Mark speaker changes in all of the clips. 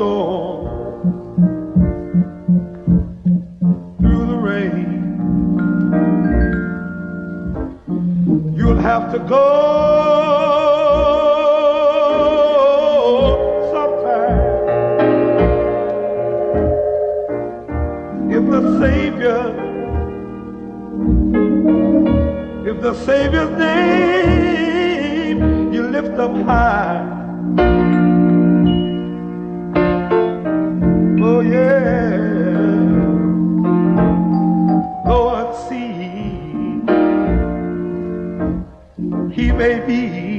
Speaker 1: storm, through the rain. You'll have to go sometime. If the Savior, if the Savior's name you lift up high. He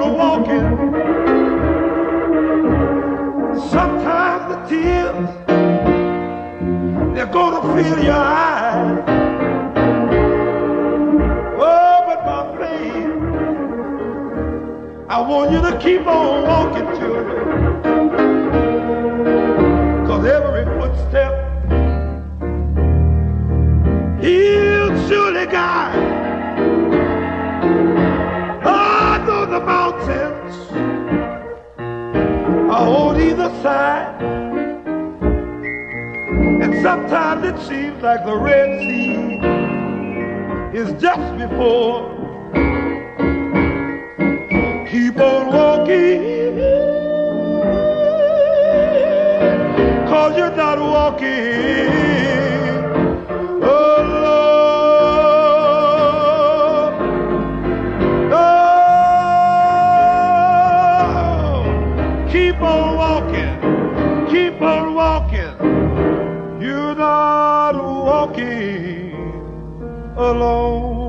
Speaker 1: on walking. Sometimes the tears they're gonna fill your eyes. Oh, but my friend, I want you to keep on walking, children. Cause every footstep he'll surely guide. Either side. And sometimes it seems like the Red Sea is just before. Keep on walking, cause you're not walking walking, keep on walking. You're not walking alone.